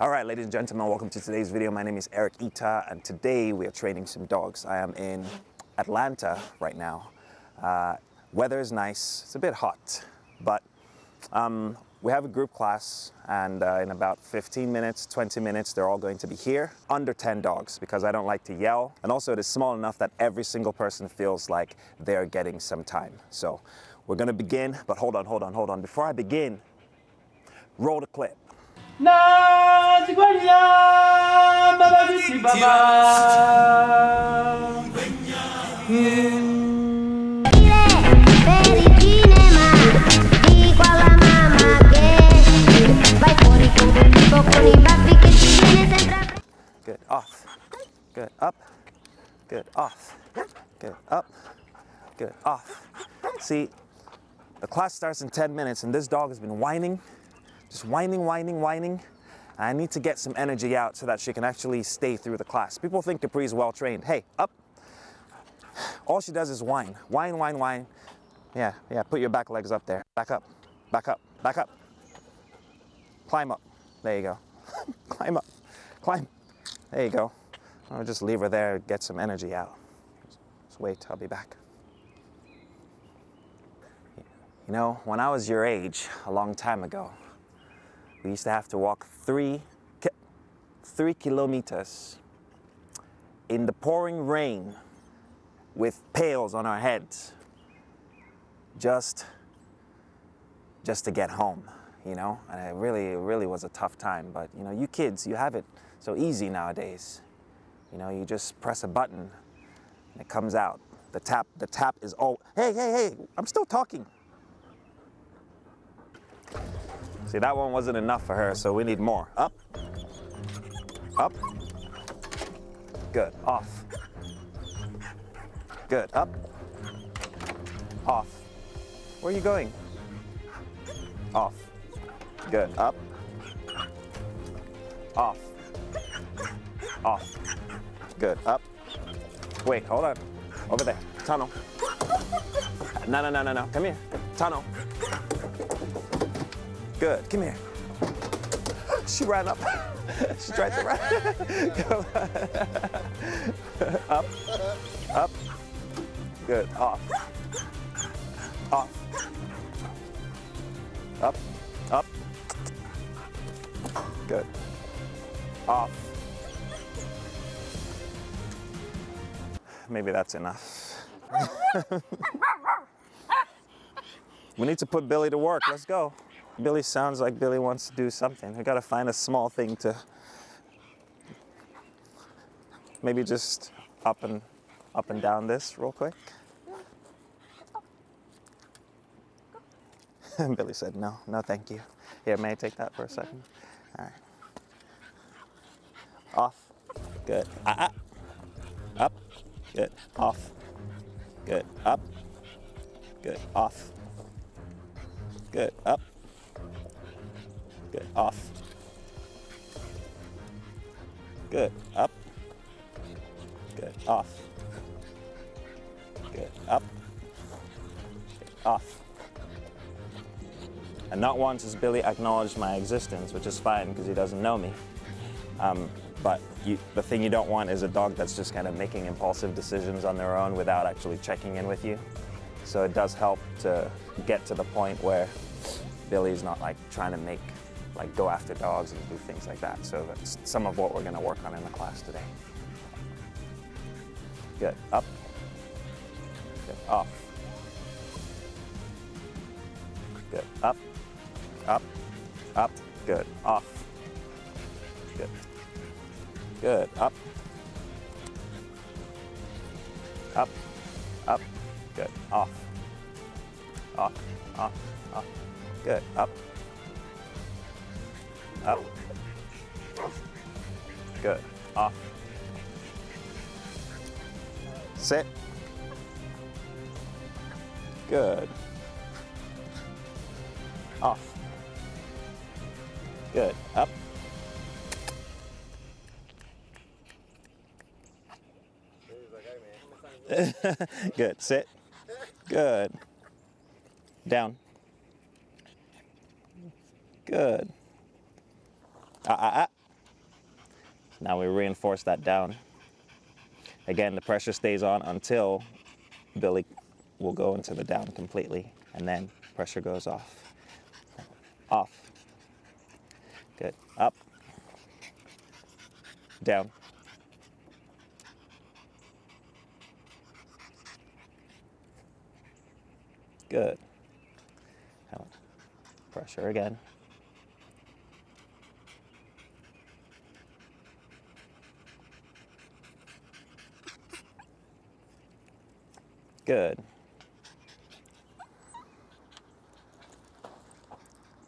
All right, ladies and gentlemen, welcome to today's video. My name is Eric Ita, and today we are training some dogs. I am in Atlanta right now. Uh, weather is nice. It's a bit hot, but um, we have a group class, and uh, in about 15 minutes, 20 minutes, they're all going to be here. Under 10 dogs, because I don't like to yell. And also, it is small enough that every single person feels like they're getting some time. So, we're gonna begin, but hold on, hold on, hold on. Before I begin, roll the clip. Pericinema di quella mamma che vai fuori con tutto con i baffi che ti viene sempre Good, off. Good, up. Good, off. Good, up. Good, off. See, the class starts in 10 minutes, and this dog has been whining, just whining, whining, whining. I need to get some energy out so that she can actually stay through the class. People think Capri is well trained. Hey, up. All she does is whine, whine, whine, whine. Yeah, yeah, put your back legs up there. Back up, back up, back up. Climb up. There you go. Climb up, climb. There you go. I'll just leave her there, get some energy out. Just wait, I'll be back. You know, when I was your age, a long time ago, we used to have to walk three, ki- three kilometers in the pouring rain with pails on our heads just just to get home you know? And it really it really was a tough time but you know you kids you have it so easy nowadays. You know you just press a button and it comes out. The tap the tap is all hey hey hey i'm still talking see that one wasn't enough for her so we need more. Up. Up. Good. Off. Good. Up. Off. Where are you going? Off. Good. Up. Off. Off. Good. Up. Wait hold on. Over there. Tunnel. No no no no no. Come here. Tunnel good. Come here. She ran up. She tried to run. Up. Up. Good. Off. Off. Up. Up. Good. Off. Maybe that's enough. We need to put billy to work. Let's go billy sounds like billy wants to do something we gotta find a small thing to maybe just up and up and down this real quick Billy said, no, no, thank you. Here, may I take that for a second? All right. Off. Good. Ah, ah. Up. Good. Off. Good. Up. Good. Off. Good. Up. Off. Good. Up. Good. Off. Good. Up. Off. And not once has Billy acknowledged my existence, which is fine because he doesn't know me. Um, but you, the thing you don't want is a dog that's just kind of making impulsive decisions on their own without actually checking in with you. So it does help to get to the point where Billy's not like trying to make, like go after dogs and do things like that. So that's some of what we're going to work on in the class today. Good. Up. Good. Off. Good. Up. Up. Up. Good. Off. Good. Good. Up. Up. Up. Good. Off. Off. Off. Off. Good. Up. Up. Good. Off. Sit. Good. Off. Good. Up. Good. Sit. Good. Down. Good. Ah, ah, ah. Now we reinforce that down. Again, the pressure stays on until Billy will go into the down completely, and then pressure goes off. Off. Good. Up. Down. Good. Pressure again. Good.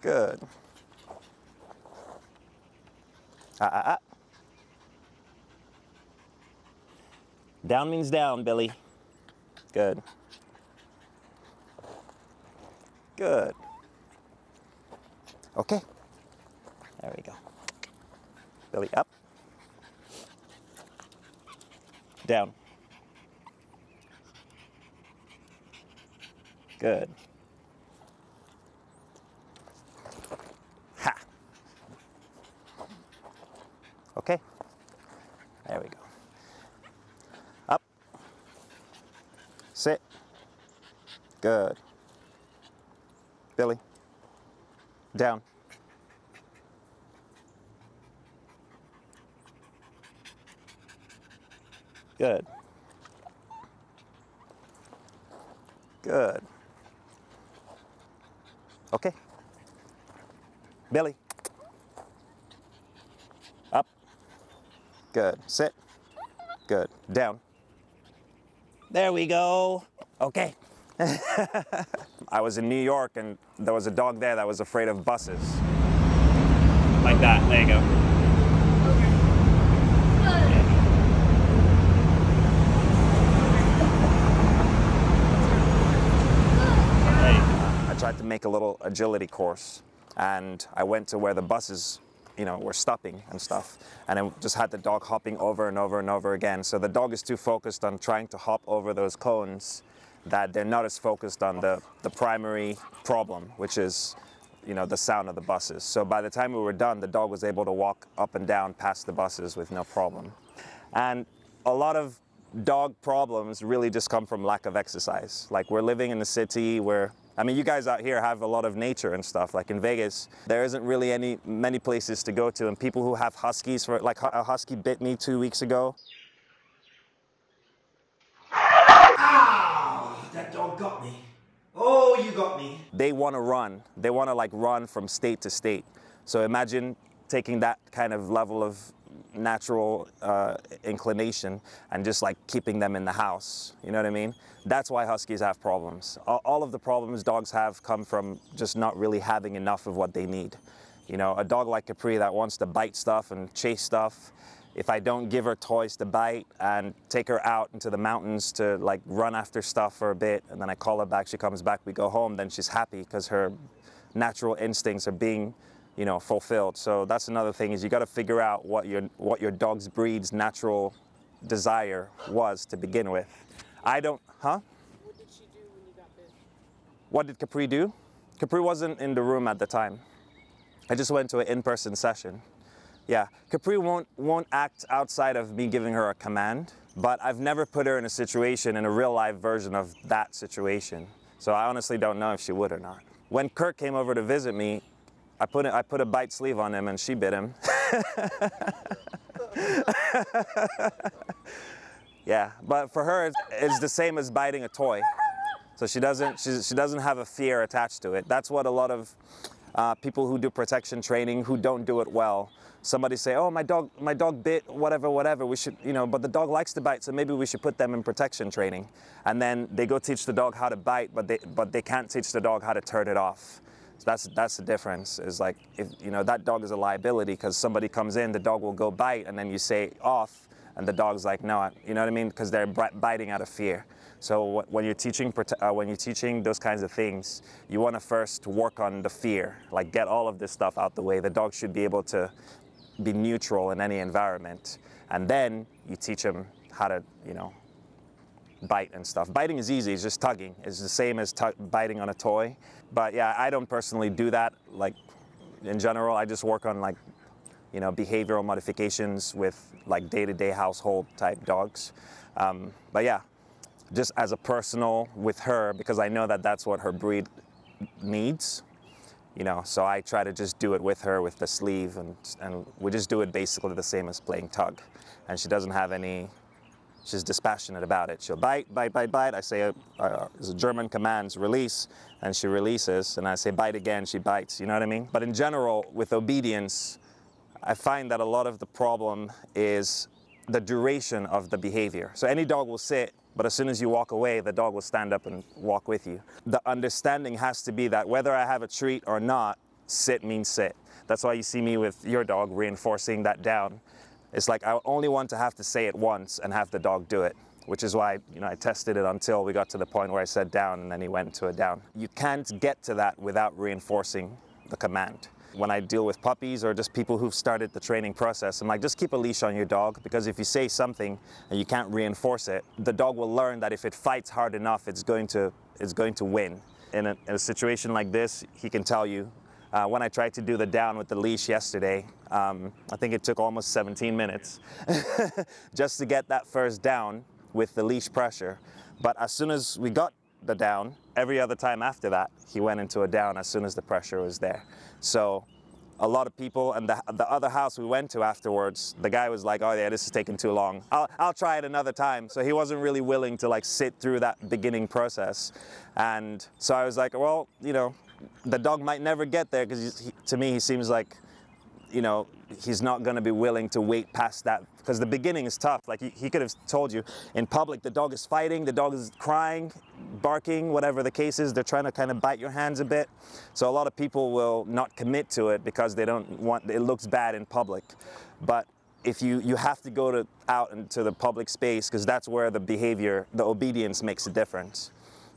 Good. Ah, ah, ah. Down means down, Billy. Good. Good. Okay. There we go. Billy up. Down. Good. Ha. Okay. There we go. Up. Sit. Good. Billy. Down. Good. Good. Okay. Billy. Up. Good. Sit. Good. Down. There we go. Okay. I was in New York and there was a dog there that was afraid of buses. Like that. There you go. I tried to a little agility course and I went to where the buses, you know, were stopping and stuff. And I just had the dog hopping over and over and over again. So the dog is too focused on trying to hop over those cones that they're not as focused on the, the primary problem, which is, you know, the sound of the buses. So by the time we were done, the dog was able to walk up and down past the buses with no problem. And a lot of dog problems really just come from lack of exercise. Like we're living in the city where I mean, you guys out here have a lot of nature and stuff. Like in Vegas, there isn't really any many places to go to, and people who have huskies, for like a husky bit me two weeks ago. That dog got me. Oh, you got me. They want to run. They want to like run from state to state. So imagine taking that kind of level of natural uh, inclination and just like keeping them in the house. You know what I mean? That's why huskies have problems. All, all of the problems dogs have come from just not really having enough of what they need. You know, a dog like Capri that wants to bite stuff and chase stuff, if I don't give her toys to bite and take her out into the mountains to like run after stuff for a bit, and then I call her back, she comes back, we go home, then she's happy because her natural instincts are being, you know, fulfilled. So that's another thing is you got to figure out what your what your dog's breed's natural desire was to begin with. I don't, huh? What did she do when you got bit? What did Capri do? Capri wasn't in the room at the time. I just went to an in-person session. Yeah, Capri won't won't act outside of me giving her a command, but I've never put her in a situation in a real life version of that situation. So I honestly don't know if she would or not. When Kirk came over to visit me, I put a, I put a bite sleeve on him and she bit him. yeah, but for her, it's, the same as biting a toy. So she doesn't she, she doesn't have a fear attached to it. That's what a lot of uh, people who do protection training who don't do it well. Somebody say, "Oh, my dog my dog bit whatever whatever. We should you know, but the dog likes to bite, so maybe we should put them in protection training." And then they go teach the dog how to bite, but they but they can't teach the dog how to turn it off. So that's that's the difference. Is like if you know that dog is a liability because somebody comes in, the dog will go bite, and then you say off, and the dog's like, no, you know what I mean? Because they're bi- biting out of fear. So wh- when you're teaching uh, when you're teaching those kinds of things, you want to first work on the fear, like get all of this stuff out the way. The dog should be able to be neutral in any environment, and then you teach them how to, you know, bite and stuff. Biting is easy, it's just tugging. It's the same as biting on a toy. But yeah, I don't personally do that. Like, in general. I just work on like, you know, behavioral modifications with like day-to-day household type dogs. Um, but yeah, just as a personal with her because I know that that's what her breed needs. You know, so I try to just do it with her with the sleeve, and and we just do it basically the same as playing tug, and she doesn't have any. She's dispassionate about it. She'll bite, bite, bite, bite. I say, uh, uh, it's a German commands, release, and she releases, and I say bite again, she bites. You know what I mean? But in general, with obedience, I find that a lot of the problem is the duration of the behavior. So any dog will sit, but as soon as you walk away, the dog will stand up and walk with you. The understanding has to be that whether I have a treat or not, sit means sit. That's why you see me with your dog reinforcing that down. It's like I only want to have to say it once and have the dog do it, which is why you know I tested it until we got to the point where I said down and then he went to a down. You can't get to that without reinforcing the command when I deal with puppies or just people who've started the training process. I'm like, just keep a leash on your dog because if you say something and you can't reinforce it, the dog will learn that if it fights hard enough, it's going to, it's going to win. In a, in a situation like this, he can tell you. Uh, when I tried to do the down with the leash yesterday, um, I think it took almost 17 minutes just to get that first down with the leash pressure. But as soon as we got the down, every other time after that, he went into a down as soon as the pressure was there. So a lot of people, and the, the other house we went to afterwards, the guy was like, oh yeah, this is taking too long. I'll, I'll try it another time. So he wasn't really willing to like sit through that beginning process. And so I was like, well, you know, the dog might never get there because to me, he seems like, you know, he's not going to be willing to wait past that because the beginning is tough. Like he, he, could have told you in public, the dog is fighting, the dog is crying, barking, whatever the case is. They're trying to kind of bite your hands a bit. So a lot of people will not commit to it because they don't want, it looks bad in public. But if you, you have to go to, out into the public space because that's where the behavior, the obedience makes a difference.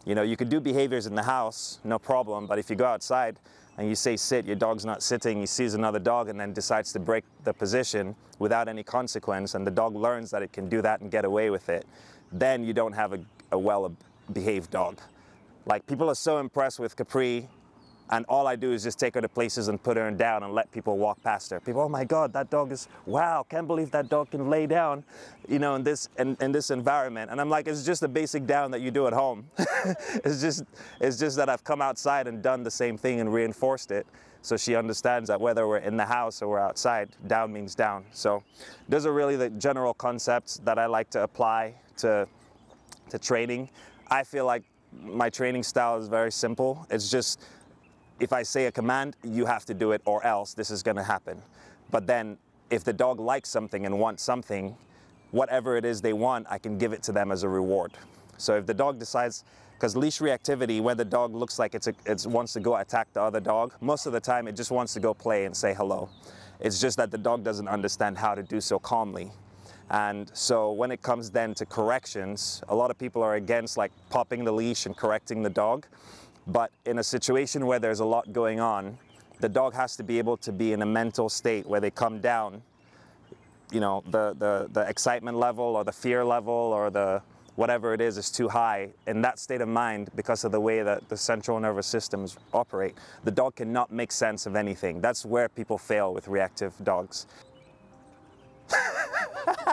You know, you could do behaviors in the house, no problem, but if you go outside, and you say sit, your dog's not sitting, he sees another dog and then decides to break the position without any consequence, and the dog learns that it can do that and get away with it, then you don't have a, a well-behaved dog. Like people are so impressed with Capri and all I do is just take her to places and put her down and let people walk past her. People, oh my God, that dog is, wow, can't believe that dog can lay down, you know, in this, in, in this environment. And I'm like, it's just a basic down that you do at home. it's, just, it's just that I've come outside and done the same thing and reinforced it. So she understands that whether we're in the house or we're outside, down means down. So those are really the general concepts that I like to apply to, to training. I feel like my training style is very simple. It's just if I say a command, you have to do it or else this is going to happen. But then if the dog likes something and wants something, whatever it is they want, I can give it to them as a reward. So if the dog decides, because leash reactivity, when the dog looks like it's, a, it's wants to go attack the other dog, most of the time it just wants to go play and say hello. It's just that the dog doesn't understand how to do so calmly. And so when it comes then to corrections, a lot of people are against like popping the leash and correcting the dog. But in a situation where there's a lot going on, the dog has to be able to be in a mental state where they come down, you know, the, the, the excitement level or the fear level or the whatever it is is too high. In that state of mind, because of the way that the central nervous systems operate, the dog cannot make sense of anything. That's where people fail with reactive dogs.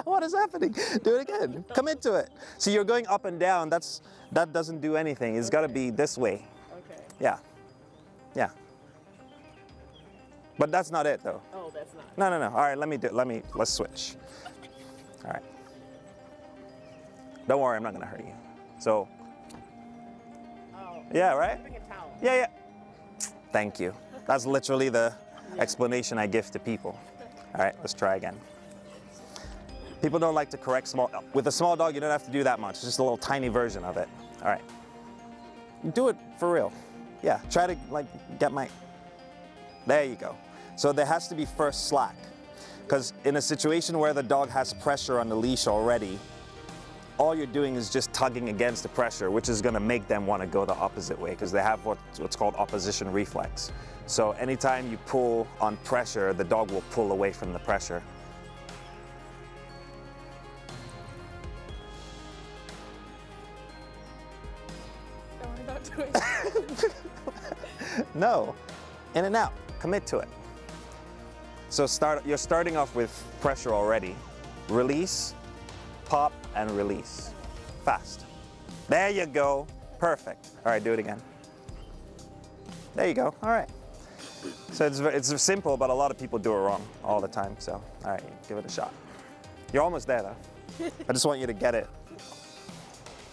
what is happening? Do it again. Come into it. So you're going up and down. That's that doesn't do anything. It's got to be this way. Yeah. Yeah. But that's not it though. Oh, that's not. No, no, no. All right, let me do let me let's switch. All right. Don't worry, I'm not going to hurt you. So Oh. Yeah, right? Bring a towel. Yeah, yeah. Thank you. That's literally the explanation I give to people. All right, let's try again. People don't like to correct small. With a small dog, you don't have to do that much. It's just a little tiny version of it. All right. Do it for real. Yeah, try to like get my, there you go. So there has to be first slack. Because in a situation where the dog has pressure on the leash already, all you're doing is just tugging against the pressure, which is gonna make them wanna go the opposite way because they have what, what's called opposition reflex. So anytime you pull on pressure, the dog will pull away from the pressure. No, in and out, commit to it. So start. You're starting off with pressure already. Release, pop, and release. Fast. There you go. Perfect. All right, do it again. There you go. All right. So it's, it's simple, but a lot of people do it wrong all the time. So, all right, give it a shot. You're almost there, though. I just want you to get it.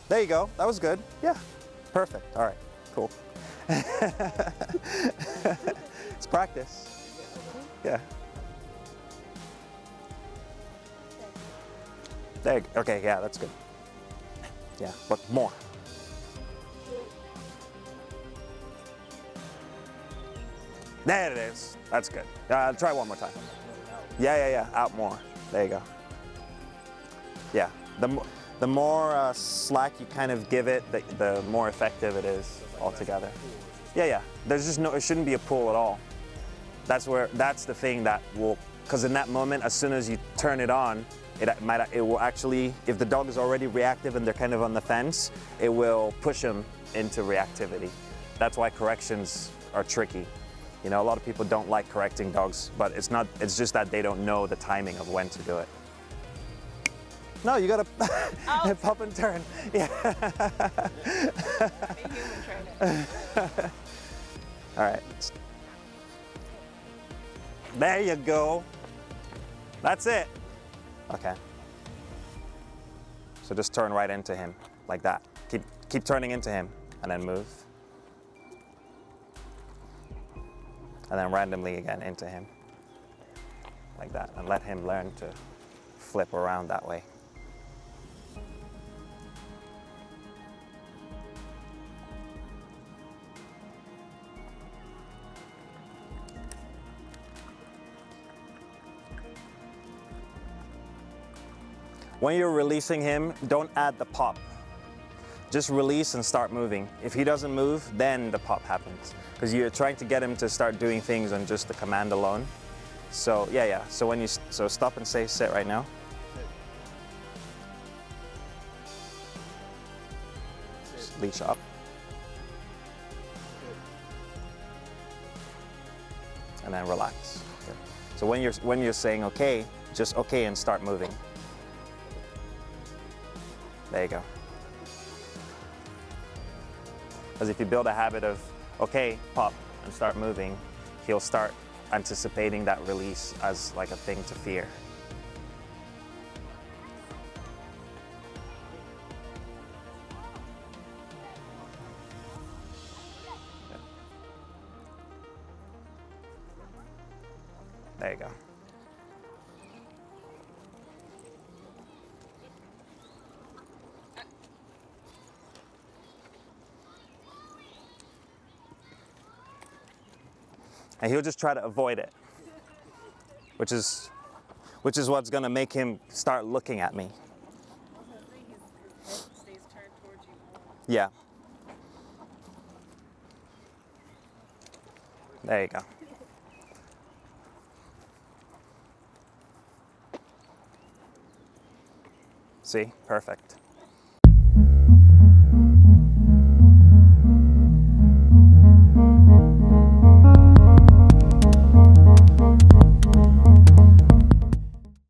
There you go. That was good. Yeah. Perfect. All right. Cool. it's practice. Yeah. There. you- Okay. Yeah, that's good. Yeah, but more. There it is. That's good. Uh, try one more time. Yeah, yeah, yeah. Out more. There you go. Yeah. The, the more uh, slack you kind of give it, the, the more effective it is altogether. Yeah, yeah. There's just no, it shouldn't be a pull at all. That's where, that's the thing that will, because in that moment, as soon as you turn it on, it might, it will actually, if the dog is already reactive and they're kind of on the fence, it will push them into reactivity. That's why corrections are tricky. You know, a lot of people don't like correcting dogs, but it's not, it's just that they don't know the timing of when to do it. No, you gotta oh. pop and turn. Yeah. All right. There you go. That's it. Okay. So just turn right into him like that. Keep keep turning into him and then move. And then randomly again into him. Like that. And let him learn to flip around that way. When you're releasing him, don't add the pop. Just release and start moving. If he doesn't move, then the pop happens. Because you're trying to get him to start doing things on just the command alone. So yeah, yeah. So when you so stop and say sit right now. Just leash up. And then relax. Good. So when you're when you're saying okay, just okay and start moving. There you go. Because if you build a habit of, okay, pop, and start moving, he'll start anticipating that release as like a thing to fear. And he'll just try to avoid it. Which is which is what's going to make him start looking at me. Yeah. There you go. See? Perfect